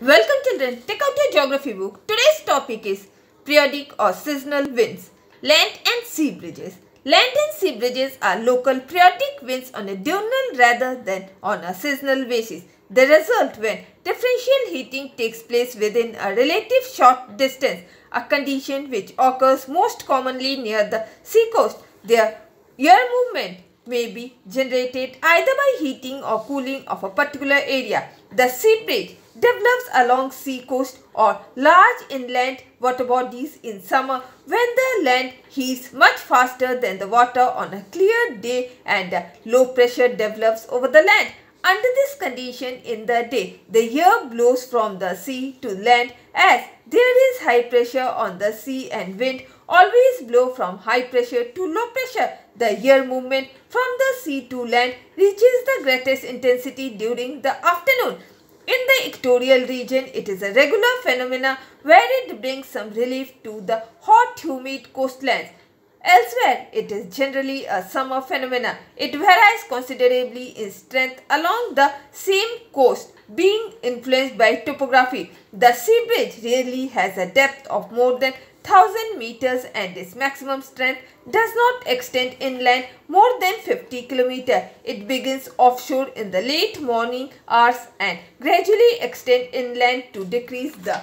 Welcome children, take out your geography book. Today's topic is periodic or seasonal winds, land and sea breezes. Land and sea breezes are local periodic winds on a diurnal rather than on a seasonal basis. The result when differential heating takes place within a relative short distance, a condition which occurs most commonly near the sea coast. Their air movement may be generated either by heating or cooling of a particular area. The sea breeze develops along sea coast or large inland water bodies in summer when the land heaves much faster than the water on a clear day and low pressure develops over the land. Under this condition in the day, the air blows from the sea to land as there is high pressure on the sea and wind always blow from high pressure to low pressure. The air movement from the sea to land reaches the greatest intensity during the afternoon. In the equatorial region, it is a regular phenomena where it brings some relief to the hot humid coastlands. Elsewhere, it is generally a summer phenomena. It varies considerably in strength along the same coast, being influenced by topography. The sea rarely has a depth of more than 1000 meters and its maximum strength does not extend inland more than 50 km. It begins offshore in the late morning hours and gradually extend inland to decrease the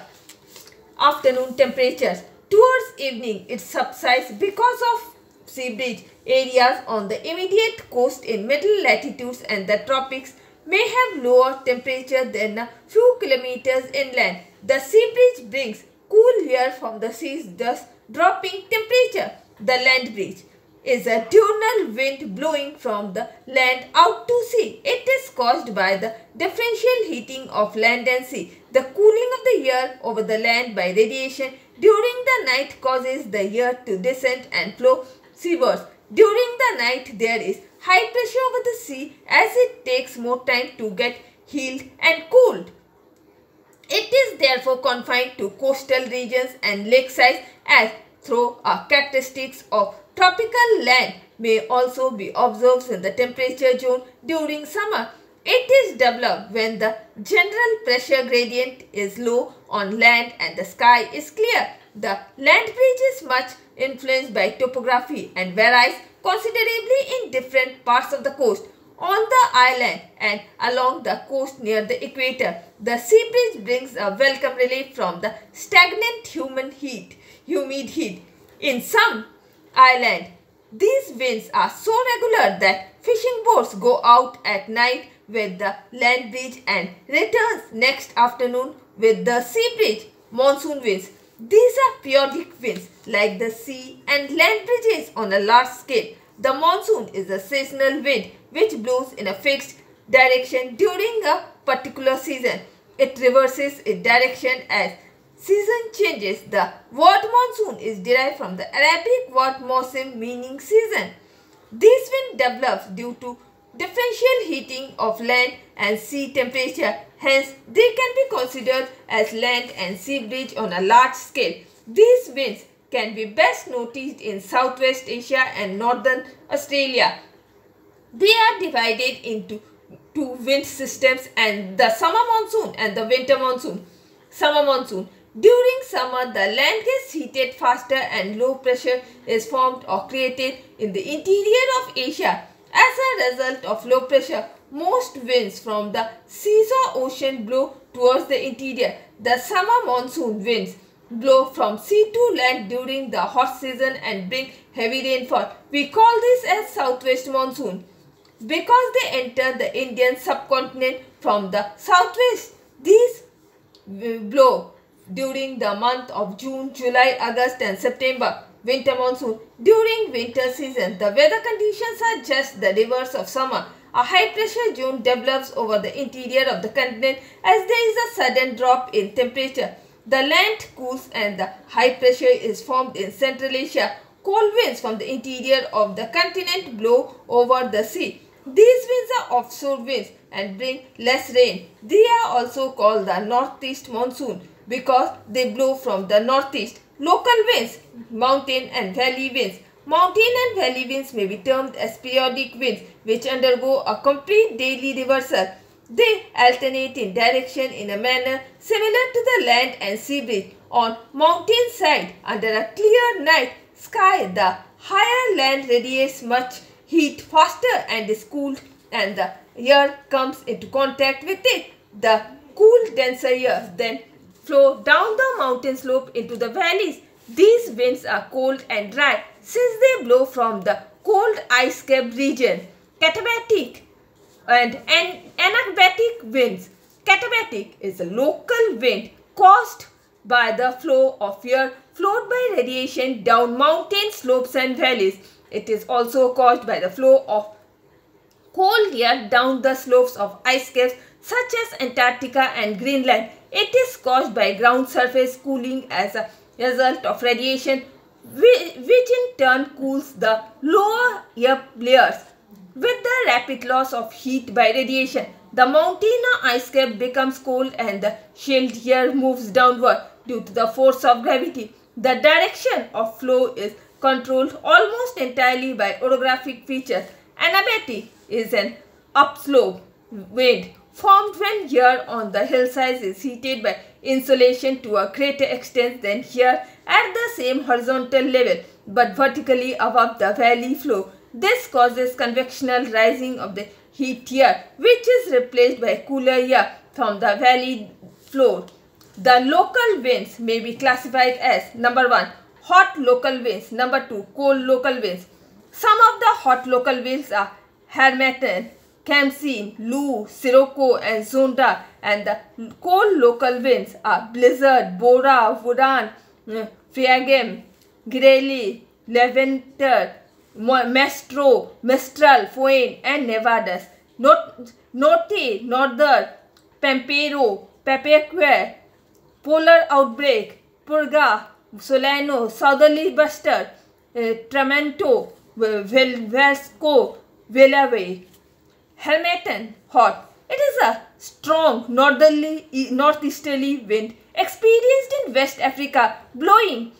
afternoon temperatures. Towards evening, it subsides because of sea breeze areas on the immediate coast in middle latitudes and the tropics may have lower temperature than a few kilometers inland. The sea breeze brings cool air from the seas thus dropping temperature. The land breeze is a diurnal wind blowing from the land out to sea. It is caused by the differential heating of land and sea. The cooling of the air over the land by radiation during the night causes the air to descend and flow seawards. During the night there is high pressure over the sea as it takes more time to get healed and cooled. It is therefore confined to coastal regions and lakesides as through a characteristics of tropical land may also be observed in the temperature zone during summer. It is developed when the general pressure gradient is low on land and the sky is clear. The land breeze is much influenced by topography and varies considerably in different parts of the coast on the island and along the coast near the equator. The sea breeze brings a welcome relief from the stagnant human heat, humid heat. In some island, these winds are so regular that fishing boats go out at night with the land breeze and returns next afternoon with the sea breeze, Monsoon winds. These are periodic winds like the sea and land breezes on a large scale. The monsoon is a seasonal wind which blows in a fixed direction during a particular season. It reverses its direction as season changes. The word monsoon is derived from the Arabic word mosim meaning season. This wind develops due to differential heating of land and sea temperature. Hence, they can be considered as land and sea breeze on a large scale. These winds can be best noticed in Southwest Asia and Northern Australia. They are divided into two wind systems and the summer monsoon and the winter monsoon. Summer monsoon. During summer, the land gets heated faster and low pressure is formed or created in the interior of Asia. As a result of low pressure, most winds from the seas or ocean blow towards the interior. The summer monsoon winds blow from sea to land during the hot season and bring heavy rainfall. We call this as southwest monsoon because they enter the Indian subcontinent from the southwest. These uh, blow during the month of June, July, August and September. Winter monsoon. During winter season, the weather conditions are just the reverse of summer. A high pressure zone develops over the interior of the continent as there is a sudden drop in temperature. The land cools and the high pressure is formed in Central Asia. Cold winds from the interior of the continent blow over the sea. These winds are offshore winds and bring less rain. They are also called the northeast monsoon because they blow from the northeast. Local winds, mountain and valley winds. Mountain and valley winds may be termed as periodic winds which undergo a complete daily reversal. They alternate in direction in a manner similar to the land and sea breeze on mountain side under a clear night sky. The higher land radiates much heat faster and is cooled and the air comes into contact with it. The cool denser air then flow down the mountain slope into the valleys. These winds are cold and dry since they blow from the cold ice cap region. Katabatic and anabatic winds. Katabatic is a local wind caused by the flow of air flowed by radiation down mountain slopes and valleys. It is also caused by the flow of cold air down the slopes of ice caps such as Antarctica and Greenland. It is caused by ground surface cooling as a result of radiation which in turn cools the lower air layers. With the rapid loss of heat by radiation, the mountain ice cap becomes cold and the chilled air moves downward due to the force of gravity. The direction of flow is controlled almost entirely by orographic features. Anabatic is an upslope wind formed when air on the hillsides is heated by insolation to a greater extent than here at the same horizontal level but vertically above the valley floor. This causes convectional rising of the heat here which is replaced by cooler air from the valley floor. The local winds may be classified as number 1 hot local winds, number 2 cold local winds. Some of the hot local winds are Harmattan, Khamsin, Loo, Sirocco and Zonda and the cold local winds are Blizzard, Bora, Buran, mm, Friagem, Grelly, Levanter, Maestro, Mistral, Foyne and Nevadas. Not, Norte, Northern, Pampero, Papeque, Polar Outbreak, Purga, Solano, Southerly Buster, uh, Tramonto, Vasco, Williwaw. Harmattan, hot. It is a strong northerly, northeasterly wind experienced in West Africa, blowing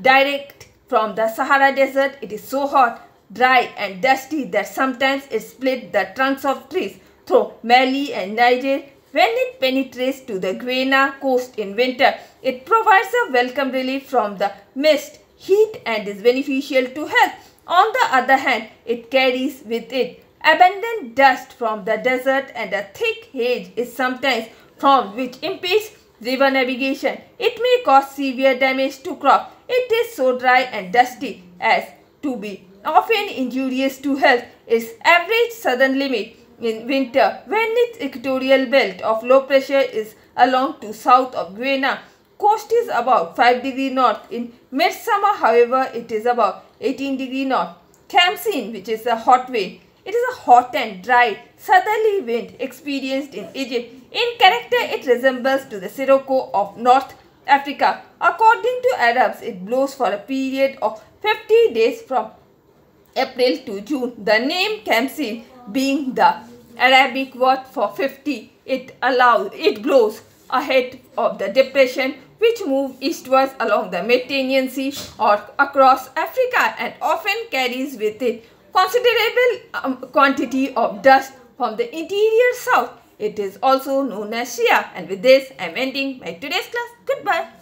direct from the Sahara Desert, it is so hot, dry and dusty that sometimes it split the trunks of trees through Mali and Niger. When it penetrates to the Guinea coast in winter, it provides a welcome relief from the mist, heat and is beneficial to health. On the other hand, it carries with it abundant dust from the desert and a thick haze is sometimes formed which impedes river navigation. It may cause severe damage to crops it is so dry and dusty as to be often injurious to health. Its average southern limit in winter when its equatorial belt of low pressure is along to south of Guinea. Coast is about 5 degree north. In midsummer, however, it is about 18 degree north. Khamsin, which is a hot wind, it is a hot and dry southerly wind experienced in Egypt. In character, it resembles to the Sirocco of North Africa. According to Arabs, it blows for a period of 50 days from April to June. The name Khamsin being the Arabic word for 50, it allows it blows ahead of the depression which move eastwards along the Mediterranean Sea or across Africa and often carries with it considerable um, quantity of dust from the interior south. It is also known as Shia. And with this, I am ending my today's class. Goodbye.